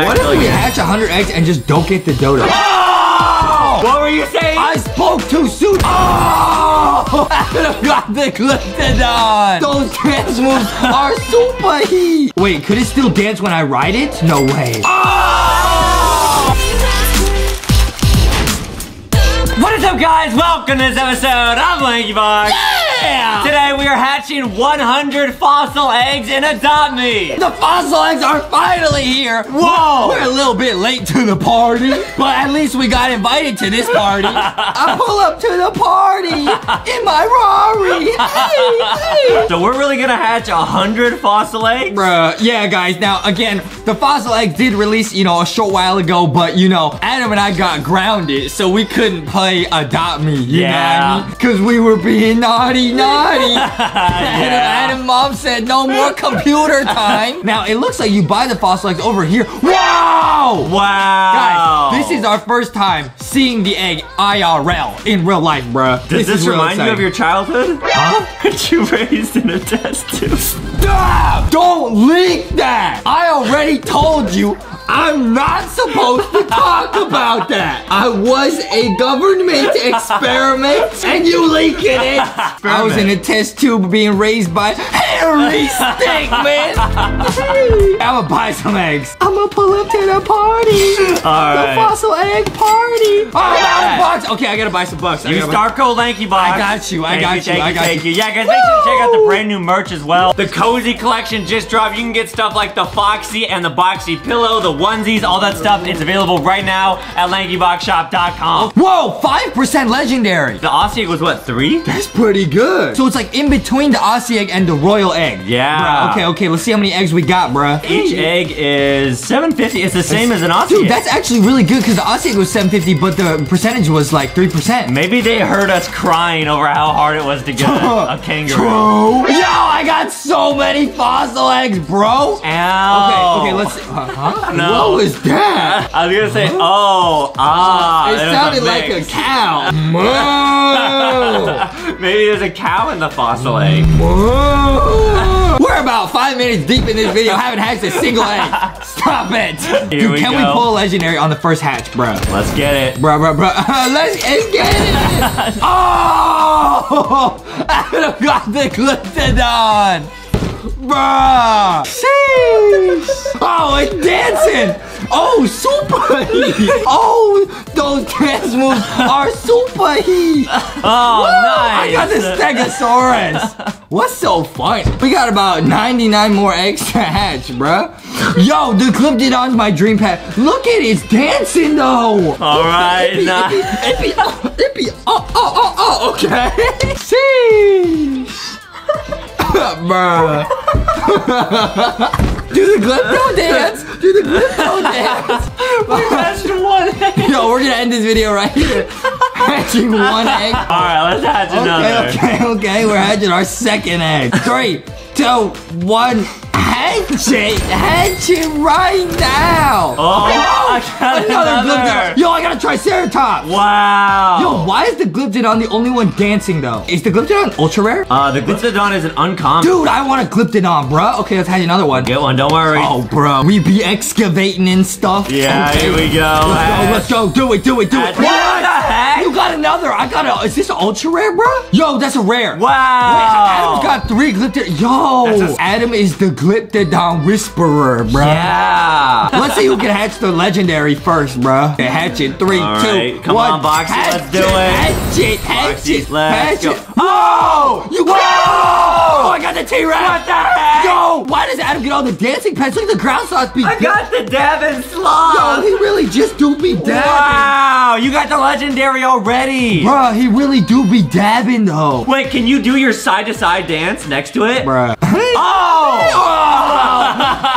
What if we hatch 100 eggs and just don't get the dodo? Oh! What were you saying? I spoke too soon. Oh! I got the Glyptodon. Those dance moves are super heat. Wait, could it still dance when I ride it? No way. Oh! What is up, guys? Welcome to this episode of LankyBox. Yeah! Today we are hatching 100 fossil eggs in Adopt Me. The fossil eggs are finally here. Whoa! We're a little bit late to the party, but at least we got invited to this party. I pull up to the party in my Rari. Hey, hey. So we're really gonna hatch 100 fossil eggs? Bruh, yeah, guys. Now, again, the fossil egg did release, you know, a short while ago, but you know, Adam and I got grounded, so we couldn't play Adopt Me. You Yeah. I mean? Because we were being naughty, naughty. Adam, yeah. Adam mom said no more computer time. now, it looks like you buy the fossil eggs over here. Wow! Wow. Guys, this is our first time seeing the egg IRL in real life, bruh. Does this, is real remind you of your childhood? Huh? That you raised in a test tube. Stop! Don't leak that! I already told you I'm not supposed to talk about that. I was a government experiment and you leaking it. I was in a test tube being raised by Harry Stickman. I'm gonna buy some eggs. I'm gonna pull up to the party. The Alright. fossil egg party. Oh, I'm out of bucks. Okay, I gotta buy some bucks. You Use gotta buy- star code I got you, I got you, thank I got thank you. you. Yeah, guys, make sure to check out the brand new merch as well. The Cozy Collection just dropped. You can get stuff like the Foxy and the Boxy pillow, the onesies, all that stuff. It's available right now at LankyBoxShop.com. Whoa, 5% legendary. The Aussie egg was what, three? That's pretty good. So it's like in between the Aussie egg and the royal egg. Yeah. Bruh, okay, okay. Let's see how many eggs we got, bruh. Each egg is 750. It's the same as an Aussie Dude, egg. that's actually really good because the Aussie egg was 750, but the percentage was like 3%. Maybe they heard us crying over how hard it was to get a, a kangaroo. True. Yo, I got so many fossil eggs, bro. Okay, Ow. okay, let's see. Uh, huh? No. What was that? I was gonna say, oh, ah. It sounded like a cow. Moo. Maybe there's a cow in the fossil egg. Moo. We're about five minutes deep in this video. Haven't hatched a single egg. Stop it. Here Dude, we can we pull a legendary on the first hatch, bro? Let's get it. Bro, bro, bro. let's, let's get it. oh! Adam got the Glyptodon. Bruh. Sheesh. Oh, it's dancing. Oh, super heat. Oh, those dance moves are super heat. Oh, nice! I got the nice. Stegosaurus. What's so fun? We got about 99 more eggs to hatch, bruh. Yo, the Glyptodon's my dream pet. Look at it, it's dancing though. All right, Ippy, ippy, ippy, oh, ippy, oh, oh, oh, oh, okay. Sheesh. Bruh. Do the Glypto dance. Do the Glypto dance. Hatched one egg. Yo, we're gonna end this video right here. Hatching one egg. All right, let's hatch another. Okay, okay, okay. We're hatching our second egg. Three, two, one. Hatch it. It right now. Oh, I got Another another. Yo, I got a Triceratops. Wow. Yo, why is the Glyptodon the only one dancing though? Is the Glyptodon ultra rare? Uh, the Glyptodon is an uncommon. Dude, I want a Glyptodon, bro. Okay, let's hatch another one. Get one, don't worry. Oh, bro, we be excavating and stuff. Yeah, Okay. here we go. Let's go, let's go. Do it, do it, do it. Hatch- What the heck? You got another. I got a. Is this an ultra rare, bro? Yo, that's a rare. Wow. Wait, Adam's got three Glyptodon. Yo, Adam is the Glyptodon whisperer, bro. Yeah. Let's see who can hatch the legendary first, bro. Okay, hatch it. Three, All two, right, come one. on, Boxy, Hatch let's do it. Hatch it, hatch Boxy, it, let's hatch go. it. Whoa! You Whoa! Oh, I got the T-Rex. What the heck? Yo, why does Adam get all the dancing pets? Look at the ground sloth be. I got the Yo, Sloth. he really just do be dabbing. Wow, you got the legendary already. Bruh, he really do be dabbing though. Wait, can you do your side to side dance next to it? Bruh. Oh!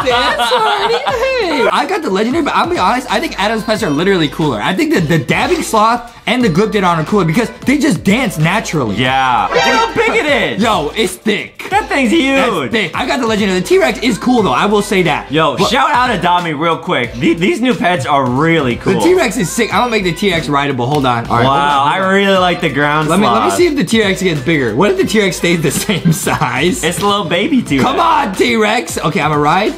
Dance already? Hey. I got the legendary, but I'll be honest, I think Adam's pets are literally cooler. I think that the dabbing sloth and the Glyptodon are cooler because they just dance naturally. Yeah. Look how big it is. Yo, it's thick. That thing's huge. That's thick. I got the legendary. The T-Rex is cool though, I will say that. Yo, But shout out to Dami real quick. The- these new pets are really cool. The T-Rex is sick. I'm gonna make the T-Rex rideable. Hold on. All right, hold Wow, on, I hold on. really like the ground Let me let me see if the T-Rex gets bigger. What if the T-Rex stays the same size? It's a little baby too. Come on, T-Rex. Okay, I'm a ride.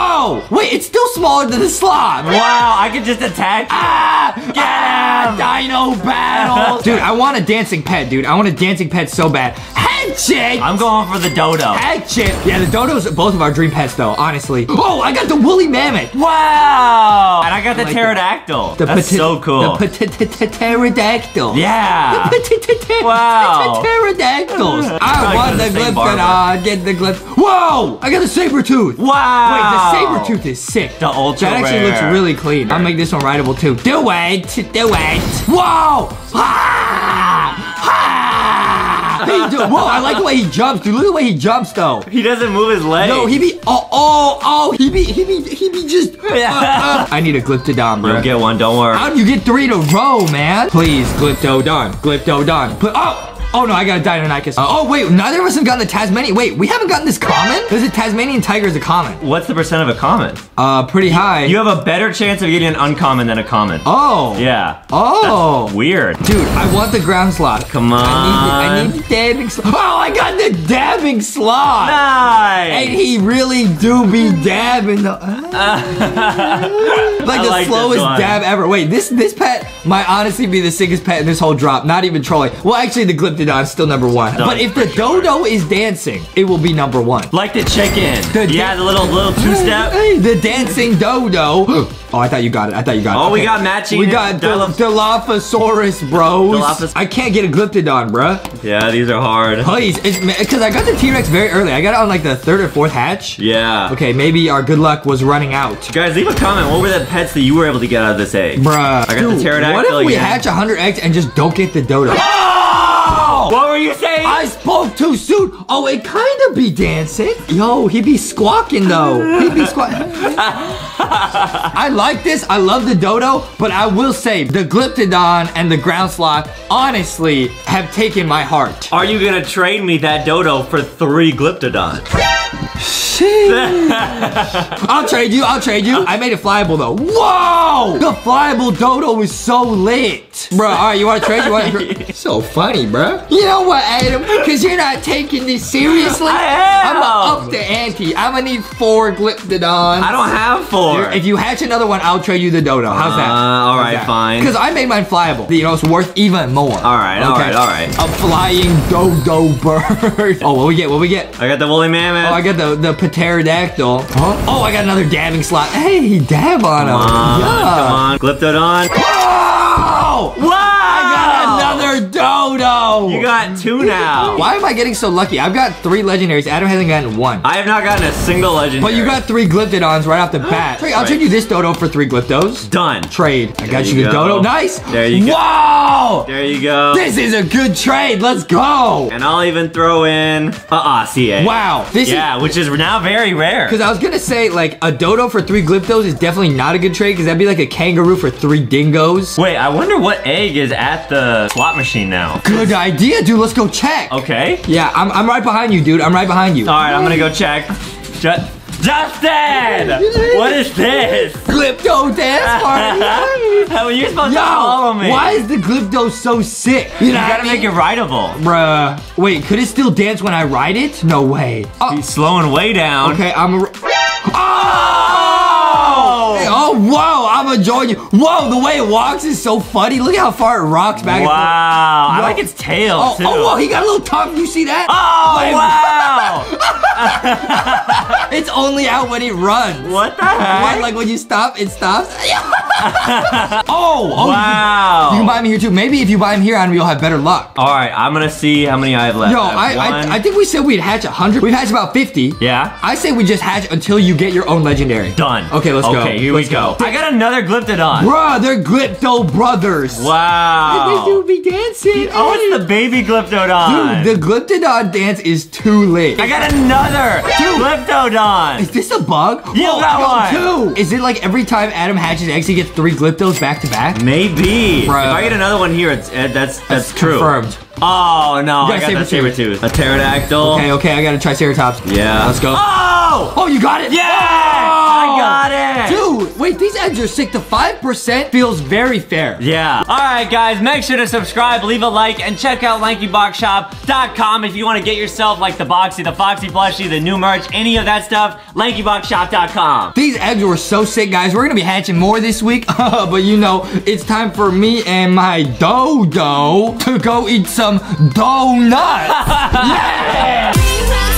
Oh, wait, it's still smaller than the sloth. Wow, I could just attack. Ah! Get ah, him! Dino battle! dude, I want a dancing pet, dude. I want a dancing pet so bad. Hatchet! I'm going for the dodo. Hatchet! Yeah, the dodo's both of our dream pets, though, honestly. Oh, I got the woolly mammoth! Wow! And I got the like pterodactyl. The That's so cool. The pterodactyl. yeah. Wow. Pterodactyls. I want the the same Glyptodon. Get the Glyp. Whoa! I got the saber tooth. Wow. Wait, the saber tooth is sick. The ultra That actually looks really clean. I'll make this one rideable too. Do it. Do it. Whoa! Ah! Ah! Whoa, I like the way he jumps, dude. Look at the way he jumps, though. He doesn't move his leg. No, he be oh oh oh he be he be he be just. uh, uh. I need a Glyptodon, bro. You'll get one, don't worry. How do you get three in a row, man? Please, Glyptodon, Glyptodon. Put oh. Oh no, I got a Deinonychus. Uh, oh wait, neither of us have gotten the Tasmanian. Wait, we haven't gotten this common? There's a Tasmanian tiger is a common. What's the percent of a common? Uh, pretty high. You have a better chance of getting an uncommon than a common. oh. Yeah. Oh. Weird. Dude, I want the ground sloth. Come on. I need, the, I need the dabbing sloth. Oh, I got the dabbing sloth. Nice. And he really do be dabbing the like I the like slowest dab ever. Wait, this this pet might honestly be the sickest pet in this whole drop. Not even trolling. Well, actually, the Glyptodon's still number one. But if the sure. dodo is dancing, it will be number one. like the chicken. The yeah, the little little two step. The dancing dodo. Oh, I thought you got it. I thought you got it. Oh, we got matching We got Dilophosaurus, bros. Dilophosaurus. I can't get a Glyptodon, bruh. Yeah, these are hard. Please, because I got the T-Rex very early. I got it on like the third or fourth hatch. Yeah. Okay, maybe our good luck was running out. Guys, leave a comment. What were the pets that you were able to get out of this egg? Bruh. I got the pterodactyl What if we again. hatch 100 eggs and just don't get the dodo? Ah! What were you saying? I spoke too soon. Oh, it kind of be dancing. Yo, he be squawking though. He be squawking. I like this. I love the dodo, but I will say the Glyptodon and the ground sloth honestly have taken my heart. Are you gonna trade me that dodo for three Glyptodon? I'll trade you. I'll trade you. I made it flyable though. Whoa! The flyable dodo is so lit, bro. All right, you want to trade? You want to? trade? so funny, bro. You know what, Adam? Because you're not taking this seriously. I am. I'm gonna up the ante. I'm gonna need four Glyptodons. I don't have four. If you hatch another one, I'll trade you the dodo. How's that? Uh, all right, fine. Because I made mine flyable. You know, it's worth even more. All right, all right, all right. A flying dodo bird. oh, what we get? What we get? I got the woolly mammoth. Oh, I got the the pterodactyl. Huh? Oh, I got another dabbing sloth. Hey, dab on him. Come on, yeah. come on. Glyptodon. Wow! Wow! I got dodo. You got two now. Why am I getting so lucky? I've got three legendaries. Adam hasn't gotten one. I have not gotten a single legendary. but you got three glyptodons right off the bat. I'll Right. trade you this dodo for three glyptos. done. Trade. I got you you, the go. dodo. Nice. There you go. Wow! There you go. This is a good trade. Let's go. and I'll even throw in uh-uh, CA. Wow. This is Yeah, which is now very rare. Because I was gonna say, like, a dodo for three glyptos is definitely not a good trade, because that'd be like a kangaroo for three dingoes. Wait, I wonder what egg is at the slot machine now. Good idea, dude. Let's go check. Okay. Yeah, I'm, I'm right behind you, dude. I'm right behind you. All right, I'm gonna go check. Ju- Justin! what is this? Glypto dance party. How are you supposed Yo, to follow me? why is the glypto so sick? You, know You what gotta I mean? make it rideable. Bruh. Wait, could it still dance when I ride it? No way. Oh, He's slowing way down. okay, I'm a... Oh! Oh, whoa, I'm enjoying you. Whoa, the way it walks is so funny. Look at how far it rocks back and forth. Wow. I like its tail, Oh, oh too. oh, whoa, he got a little tongue. You see that? Oh, Wait, wow! It's only out when it runs. what the heck? What, like when you stop, it stops? oh, oh, wow. You, can buy him here too. Maybe if you buy him here, Adam, you'll have better luck. All right, I'm gonna see how many I have left. Yo, have I, I. I think we said we'd hatch 100. We've hatched about 50. Yeah? I say we just hatch until you get your own legendary. Done. Okay, let's go. Okay, here Let's we go. go. I got another Glyptodon. Bruh, they're Glypto brothers. Wow. They do be dancing. Oh, it's the baby Glyptodon. Dude, the Glyptodon dance is too late. I got another Dude. Glyptodon. Is this a bug? You Oh, got yo, Two. Is it like every time Adam hatches eggs, he gets three Glyptos back to back? Maybe. Bruh. If I get another one here, it's uh, that's that's, true. Confirmed. Oh no, I got the saber saber tooth. A pterodactyl. Okay, okay, I got a Triceratops. Yeah. Let's go. Oh! Oh, you got it? Yeah! Oh! I got it! Dude, wait, these eggs are sick. The 5% feels very fair. Yeah. All right, guys, make sure to subscribe, leave a like, and check out LankyBoxShop.com if you want to get yourself like the Boxy, the Foxy plushie, the new merch, any of that stuff. LankyBoxShop.com. These eggs were so sick, guys. We're gonna be hatching more this week, but you know, it's time for me and my dodo to go eat some them donuts. yeah!